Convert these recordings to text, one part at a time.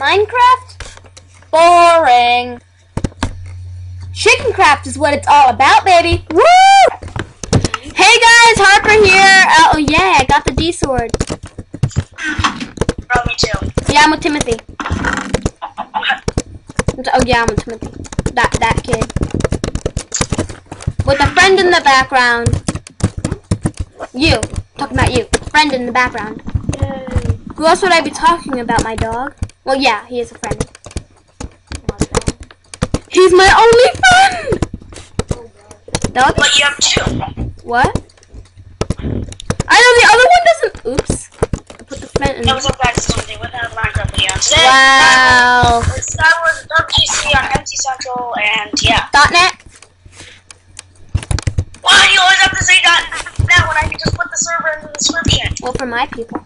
Minecraft? Boring. Chicken craft is what it's all about, baby. Woo! Hey guys, Harper here. Oh yeah, I got the D sword. Bro, me too. Yeah, I'm with Timothy. Oh yeah, I'm with Timothy. That that kid. With a friend in the background. You. Talking about you. Friend in the background. Yay. Who else would I be talking about? My dog? Well, yeah, he is a friend. He's my only friend! Dog? But you have two. What? I know the other one doesn't. Oops. I put the friend in. That was up back to something with a Minecraft video. Today, Wow. That was WGC on MC Central, and yeah. Net? Why do you always have to say that now when I can just put the server in the description? Well, for my people.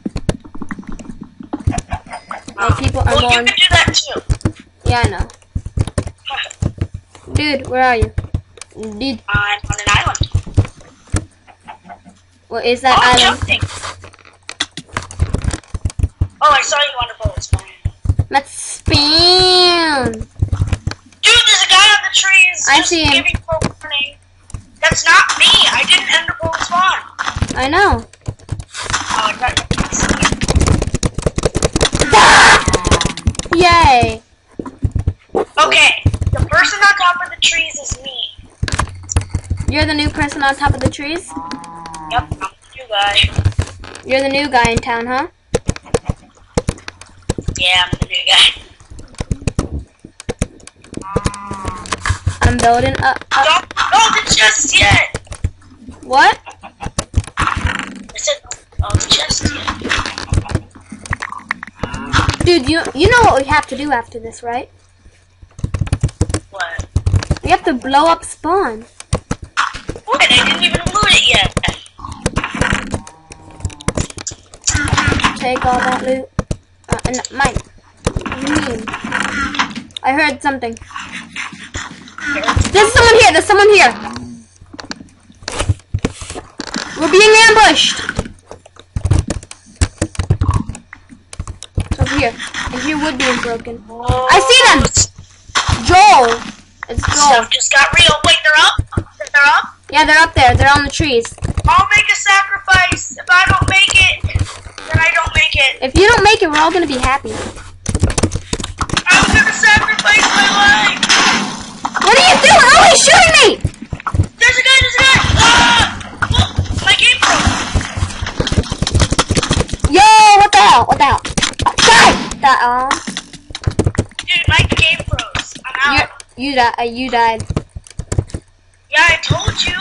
My people are well, you going. can do that too. Yeah, I know. Dude, where are you? Dude, I'm on an island. what is that oh, island? jumping. Oh, I saw you on a boat. It's fine. Let's spam. Dude, there's a guy on the trees. I just see him. That's not me. I didn't end enter boat spawn. I know. Oh, I got Yay. Okay, the person on top of the trees is me. You're the new person on top of the trees? Yep, I'm the new guy. You're the new guy in town, huh? Yeah, I'm the new guy. I'm building up. up. Don't go the chest yet. What? I said, oh, the chest yet. Dude, you you know what we have to do after this, right? What? We have to blow up spawn. What? I didn't even loot it yet. Take all that loot. Uh, and Mike. What do you mean? I heard something. There's someone here. There's someone here. We're being ambushed. It's over here. I hear wood being broken. I see them. Joel. It's Joel. Stuff just got real. Wait, they're up? They're up? Yeah, they're up there. They're on the trees. I'll make a sacrifice. If I don't make it, then I don't make it. If you don't make it, we're all gonna be happy. I'm gonna sacrifice my life. What are you doing? Oh, he's shooting me! There's a guy, there's a guy. Ah! Oh, my game broke. Yo, what the hell? What the hell? Die! That, uh, Dude, my game froze. I'm you, died. Uh, you died. Yeah, I told you.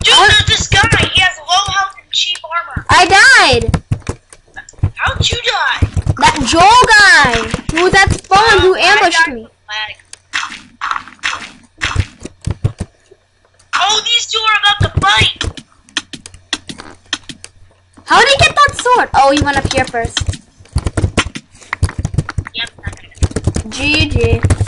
Dude, What? this guy. He has low health and cheap armor. I died. How'd you die? That Joel guy who was at spawn who ambushed me. Oh, these two are about to fight. How did he get that sword? Oh, he went up here first. Yep, GG.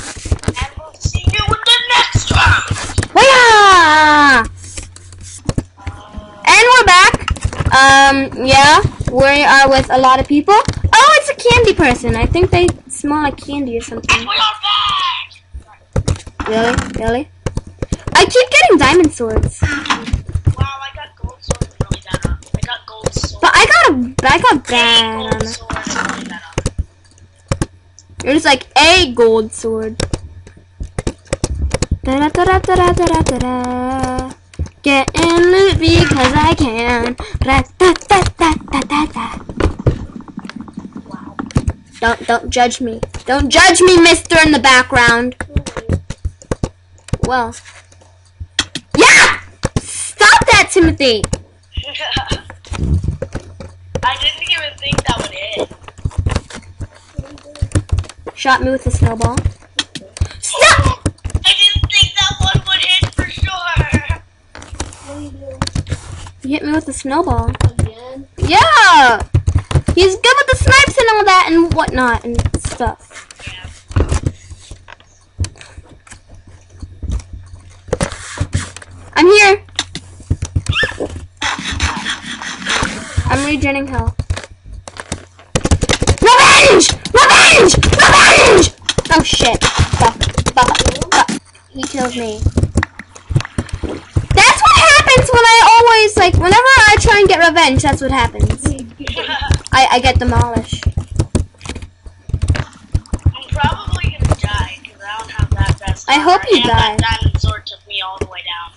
Um, yeah, we are with a lot of people. Oh, it's a candy person. I think they smell like candy or something. And we are back. Really? Really? I keep getting diamond swords. Wow, I got gold sword really bad. I got gold sword. But I got a, I got bad gold on. really bad on. You're just like a gold sword. Da da da da da da da da. Getting loot because I can. Da da da da da da da. Wow. Don't don't judge me. Don't judge me, Mister in the background. Well. Yeah! Stop that, Timothy! I didn't even think that would hit. Shot me with a snowball. Doing? You hit me with the snowball. Again? Yeah! He's good with the snipes and all that and whatnot and stuff. I'm here. I'm regening hell. Revenge! Revenge! Revenge! Oh shit. Fuck. Fuck. Fuck. He killed me. That's what happens when I always, like, whenever I try and get revenge, that's what happens. I, I get demolished. I'm probably gonna die because I don't have that best. I hope you die. That diamond sword took me all the way down.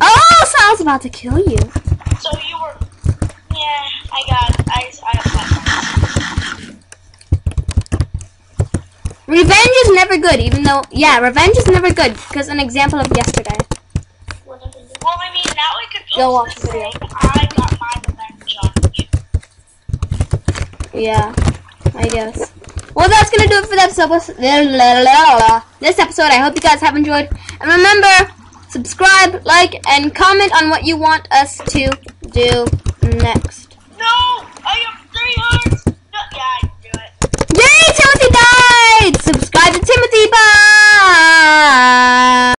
Oh, so I was about to kill you. So you were. Yeah, I got. I. I have. Revenge is never good, even though, yeah, revenge is never good, because an example of yesterday. Well, I mean, now I could post Go watch the video. I got my revenge on you. Yeah, I guess. Well, that's gonna do it for this episode. This episode, I hope you guys have enjoyed. And remember, subscribe, like, and comment on what you want us to do next. No, I have three hearts. No, yeah, I can do it. Yay, Timothy died! Subscribe to Timothy. Bye.